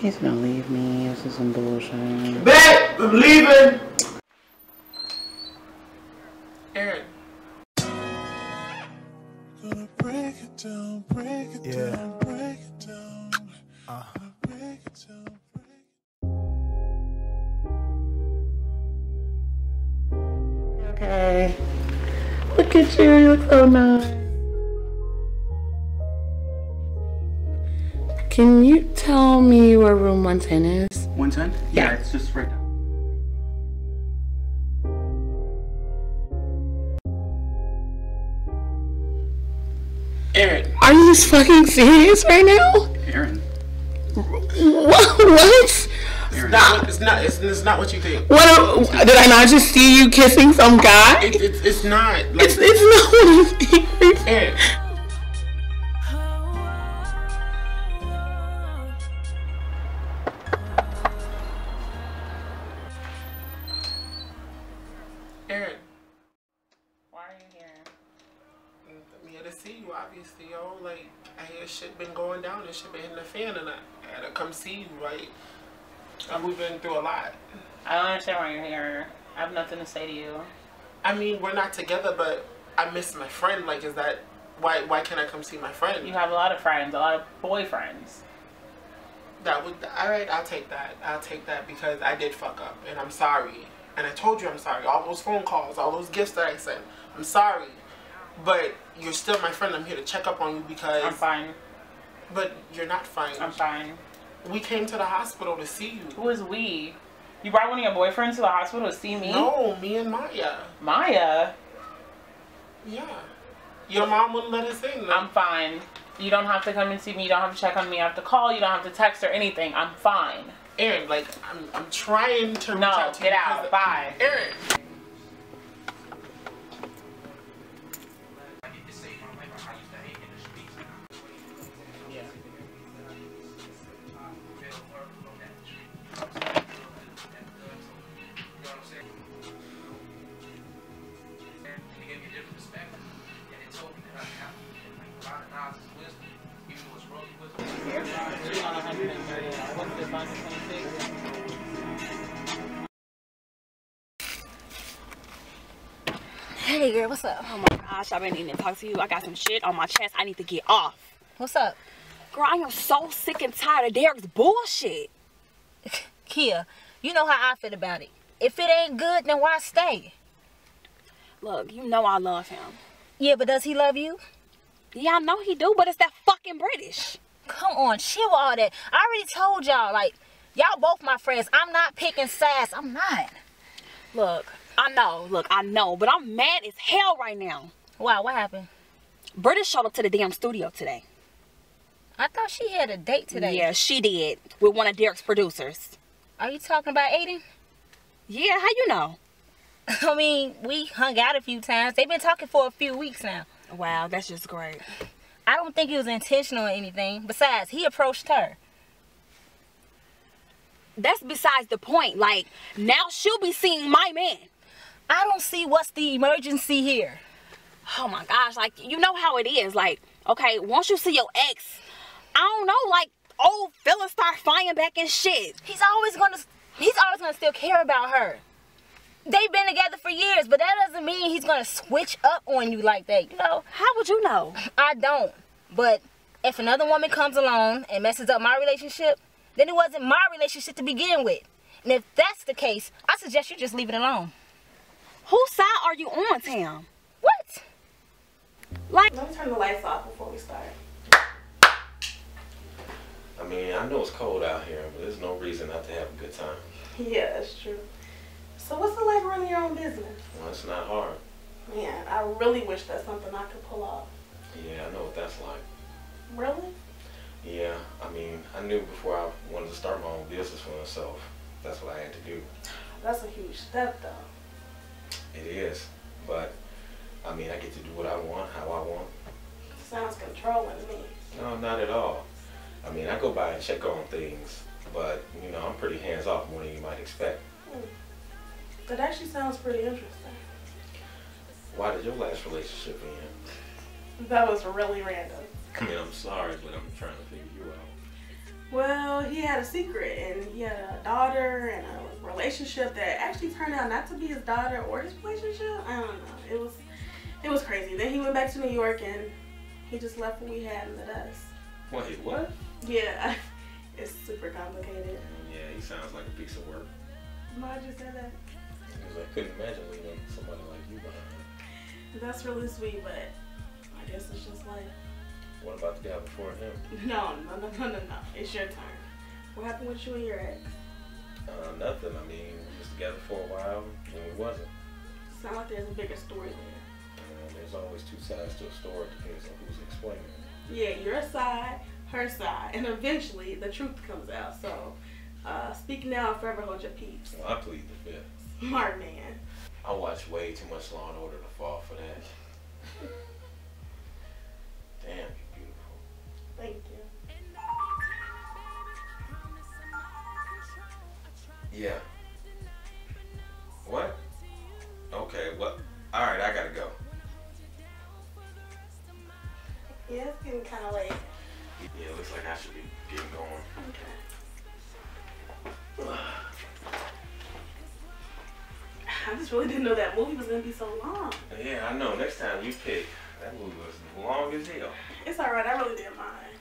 He's gonna leave me. This is some bullshit. Bet! I'm leaving! Aaron. Gonna break it down, break it Yeah. down, break it down. Uh. Gonna break it down, Okay. Look at you. You look so nice. Can you tell me where room 110 is? 110? Yeah. it's just right down. Aaron. Are you just fucking serious right now? Aaron. What? What? It's not, it's not, it's, it's not what you think. What? Did I not just see you kissing some guy? It, it's it's not. Like, It's, it's not what you think. Aaron. Aaron. Shit been going down and shit been hitting the fan, and I, had to come see you, right? And we've been through a lot. I don't understand why you're here. I have nothing to say to you. I mean, we're not together, but I miss my friend. Like, is that why? Why can't I come see my friend? You have a lot of friends, a lot of boyfriends. That would all right. I'll take that. I'll take that because I did fuck up, and I'm sorry. And I told you I'm sorry. All those phone calls, all those gifts that I sent, I'm sorry. But you're still my friend. I'm here to check up on you because. I'm fine. But you're not fine. I'm fine. We came to the hospital to see you. Who is we? You brought one of your boyfriends to the hospital to see me? No, me and Maya. Maya? Yeah. Your mom wouldn't let us in. I'm fine. You don't have to come and see me. You don't have to check on me. You have to call. You don't have to text or anything. I'm fine. Aaron, like I'm, I'm trying to No, get out. Bye. Aaron. Hey girl, what's up? Oh my gosh, I've been needing to talk to you. I got some shit on my chest I need to get off. What's up? Girl, I am so sick and tired of Derek's bullshit. Keyah, you know how I feel about it. If it ain't good, then why stay? Look, you know I love him. Yeah, but does he love you? Yeah, I know he do, but it's that fucking British. Come on, chill all that. I already told y'all, like, y'all both my friends. I'm not picking sass. I'm not. Look, I know, look, I know, but I'm mad as hell right now. Wow, what happened? Britta showed up to the damn studio today. I thought she had a date today. Yeah, she did with one of Derek's producers. Are you talking about Aiden? Yeah, how you know? I mean, we hung out a few times. They've been talking for a few weeks now. Wow, that's just great. I don't think it was intentional or anything. Besides, he approached her. That's besides the point. Like, now she'll be seeing my man. I don't see what's the emergency here. Oh my gosh, like, you know how it is. Like, okay, once you see your ex, I don't know, like, old fellas start flying back and shit. He's always gonna he's always gonna still care about her. They've been together for years, but that doesn't mean he's gonna switch up on you like that, you know? How would you know? I don't. But if another woman comes along and messes up my relationship, then it wasn't my relationship to begin with. And if that's the case, I suggest you just leave it alone. Whose side are you on, Tam? What? Like, Let me turn the lights off before we start. I mean, I know it's cold out here, but there's no reason not to have a good time. Yeah, that's true. So what's it like running your own business? Well, it's not hard. Man, I really wish that's something I could pull off. Yeah, I know what that's like. Really? Yeah, I mean, I knew before I wanted to start my own business for myself. That's what I had to do. That's a huge step though. It is, but I mean, I get to do what I want, how I want. Sounds controlling to me. No, not at all. I mean, I go by and check on things, but you know, I'm pretty hands off more than you might expect. Hmm. That actually sounds pretty interesting. Why did your last relationship end? That was really random. I mean, I'm sorry, but I'm trying to figure you out. Well, he had a secret and he had a daughter and a relationship that actually turned out not to be his daughter or his relationship. I don't know. It was it was crazy. Then he went back to New York and he just left what we had in the dust. Wait, what? Yeah, it's super complicated. Yeah, he sounds like a piece of work. Why'd you say that? Because I couldn't imagine leaving somebody like you behind. That's really sweet, but I guess it's just like What about the guy before him? no, no, no, no, no, no. It's your turn. What happened with you and your ex? Uh, nothing. I mean, we was together for a while, and we wasn't. Sound like there's a bigger story there. Uh, there's always two sides to a story. Depends on who's explaining it. Yeah, your side, her side, and eventually the truth comes out. So, uh, speak now, or forever hold your peace. Well, I plead the fifth. Smart man. I watch way too much Law and Order to fall for that. Yeah. What? Okay, what? Alright, I gotta go. Yeah, it's getting kind of late. Yeah, it looks like I should be getting going. Okay. I just really didn't know that movie was gonna be so long. Yeah, I know. Next time you pick, that movie was long as hell. It's alright, I really didn't mind.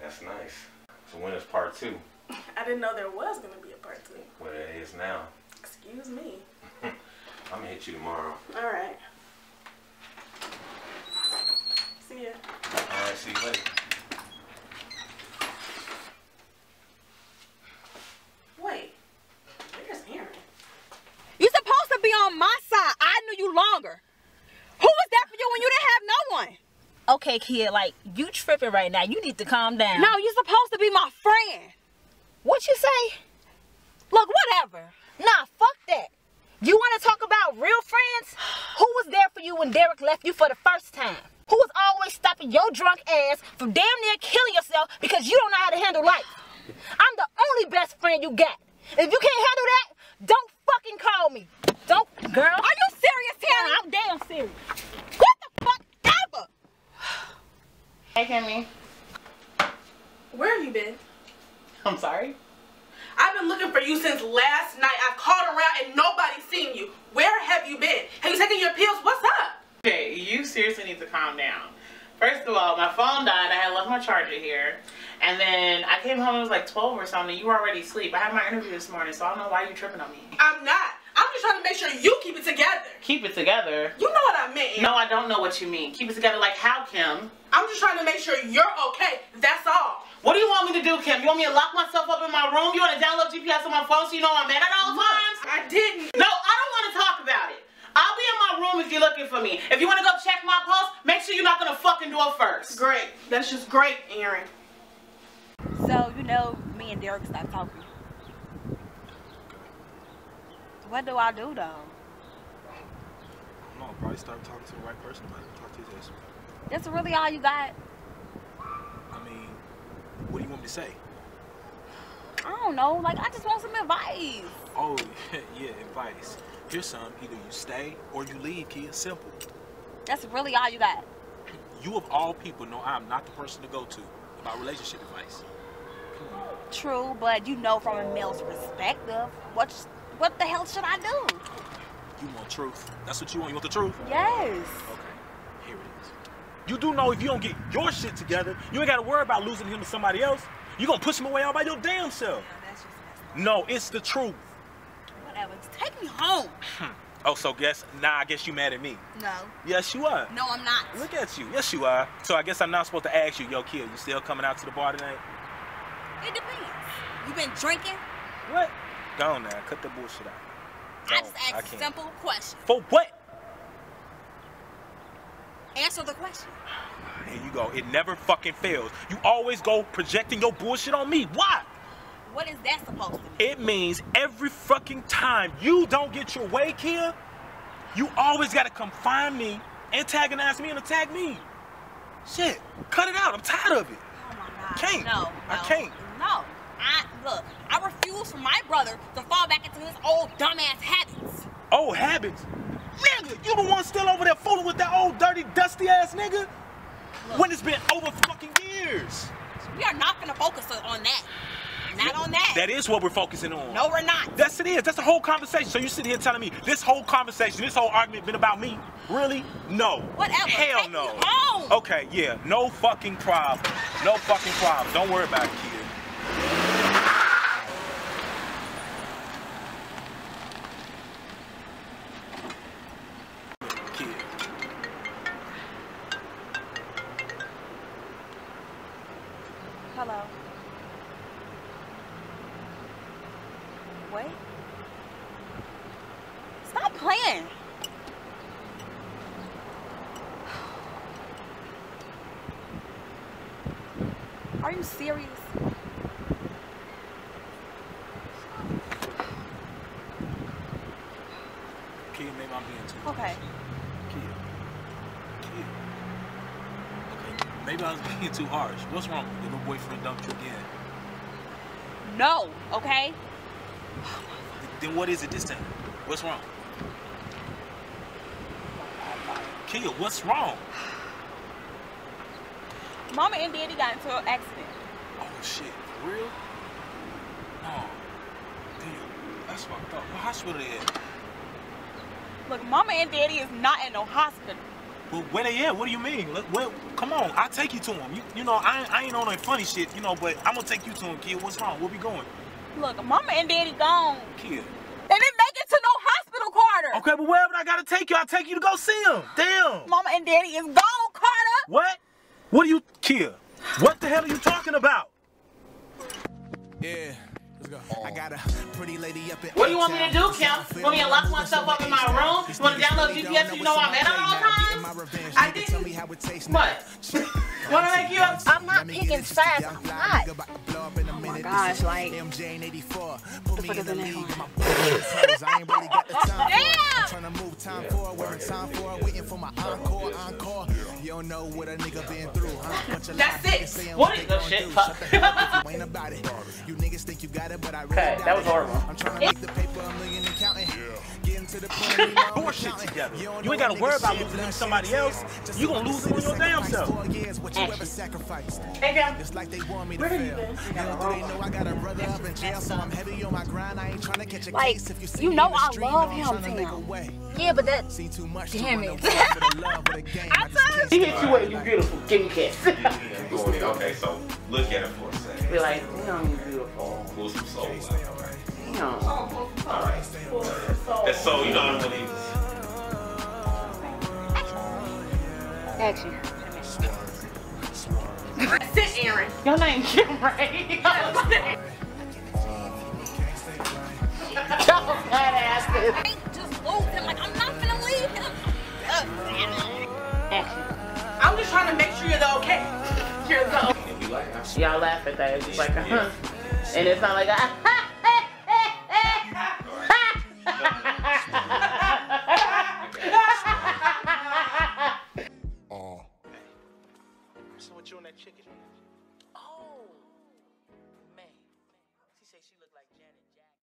That's nice. So when is part two? I didn't know there was gonna be a part two. Well, it is now. Excuse me. I'm gonna hit you tomorrow. Alright. See ya. Alright, see you later. Wait. Where's Aaron? You supposed to be on my side. I knew you longer. Who was there for you when you didn't have no one? Okay, kid, like you tripping right now. You need to calm down. No, you're supposed to be my friend. What you say? Look, whatever. Nah, fuck that. You want to talk about real friends? Who was there for you when Derek left you for the first time? Who was always stopping your drunk ass from damn near killing yourself because you don't know how to handle life? I'm the only best friend you got. If you can't handle that, don't fucking call me. Don't, girl. Are you serious, Terry? I'm damn serious. What the fuck ever? Hey, Kimmy. Where have you been? I'm sorry. I've been looking for you since last night. I've called around and nobody's seen you. Where have you been? Have you taken your pills? What's up? Okay, you seriously need to calm down. First of all, my phone died. I had left my charger here. And then I came home, it was like 12 or something. You were already asleep. I had my interview this morning, so I don't know why you tripping on me. I'm not. I'm just trying to make sure you keep it together. Keep it together. You know what I mean. No, I don't know what you mean. Keep it together like how, Kim? I'm just trying to make sure you're okay. That's all. What do you want me to do, Kim? You want me to lock myself up in my room? You want to download GPS on my phone so you know I'm at at all times? I didn't. No, I don't want to talk about it. I'll be in my room if you're looking for me. If you want to go check my pulse, make sure you're not going to fucking do it first. Great. That's just great, Aaron. So, you know, me and Derek stopped talking. What do I do though? No, probably start talking to the right person about it. Talk to his ass. That's really all you got? What do you want me to say? I don't know. Like, I just want some advice. Oh, yeah, advice. Here's some. Either you stay or you leave, kid. Simple. That's really all you got. You of all people know I'm not the person to go to about relationship advice. True, but you know from a male's perspective, what what the hell should I do? You want truth. That's what you want. You want the truth? Yes. Okay, here it is. You do know if you don't get your shit together, you ain't gotta worry about losing him to somebody else. You gonna push him away all by your damn self. That's just No, it's the truth. Whatever. Take me home. Hmm. Oh, so guess now I guess you mad at me. No. Yes, you are. No, I'm not. Look at you. Yes, you are. So I guess I'm not supposed to ask you, yo, kid, you still coming out to the bar tonight? It depends. You been drinking? What? Go on now. Cut the bullshit out. I just asked a simple question. For what? Answer the question. Here you go. It never fucking fails. You always go projecting your bullshit on me. Why? What is that supposed to mean? It means every fucking time you don't get your way, Keyah, you always gotta come find me, antagonize me, and attack me. Shit, cut it out. I'm tired of it. Oh my god. Can't. No, no. I can't. No. I look, I refuse for my brother to fall back into his old dumbass habits. Old habits. Nigga, you the one still over there fooling with that old dirty, dusty ass nigga? When it's been over fucking years. We are not gonna focus on that. Not on that. That is what we're focusing on. no, we're not. That's it is. That's the whole conversation. So you sit here telling me this whole conversation, this whole argument been about me? Really? No. Whatever. Hell Take no. Okay, yeah. No fucking problem. No fucking problem. Don't worry about it, Are you serious? Kid, maybe I'm being too Okay. Kid. Kid. Okay, maybe I was being too harsh. What's wrong? Your little boyfriend dumped you again. No, okay? Then what is it this time? What's wrong? Kid, what's wrong? Mama and Daddy got into an accident. Oh shit, for real? No. Damn, that's fucked up. What hospital they at? Look, Mama and Daddy is not in no hospital. Well, where they at? What do you mean? Look, well, come on, I'll take you to them. You, you know, I, ain't- I ain't on that funny shit, you know, but I'm gonna take you to them, kid. What's wrong? Where we going? Look, Mama and Daddy gone. Kid. They didn't make it to no hospital, Carter. Okay, but wherever I gotta take you, I'll take you to go see him. Damn. Mama and Daddy is gone, Carter. What? What are you, kid? What the hell are you talking about? Yeah. I got a pretty lady up in What do you want me to do, Kim? Want me to lock myself up in my room? You want to download GPS so you know I'm at at all times? I didn't. What? Want to make you up? I'm not picking sides. I'm not. Oh, oh my gosh, like. What the fuck is in there? Damn! Trying to move time forward, time forward, waiting for my encore, encore. You know what a nigga been through, huh? Bunch of That's it. niggas saying What what is they the shit? do. Fuck. Shut the hell up if you ain't about it. You niggas think you got it, but I really Okay, that was horrible. I'm trying to make the paper a million and counting. Getting to the point where you know I'm Bullshit together. You ain't gotta worry about losing them to somebody else. Just You gonna lose them on your said damn self. what you ever sacrificed. Hey, Kim. It's like they want me to Where have you fail. been? Little do they know I got a brother up in jail, so I'm heavy on my grind. I ain't trying to catch a Like, case. If you see you know I street, love I'm him, trying to make a Tim. way. Yeah, but that. See too much Damn it. wanna walk for the love of the game. I just can't He hit you with you beautiful. Give me a kiss. Yeah, going in. Okay, so look at it for a second. Be like, damn, you beautiful. Pull some soul out. Damn. So, you I mean? Action. Sit, Aaron. Your name Kim, right? Y'all fat asses. Just him. Like, I'm not gonna leave him. Action. I'm just trying to make sure you're okay. You're the. Y'all laugh at that. It's like, uh-huh. And it's not like, a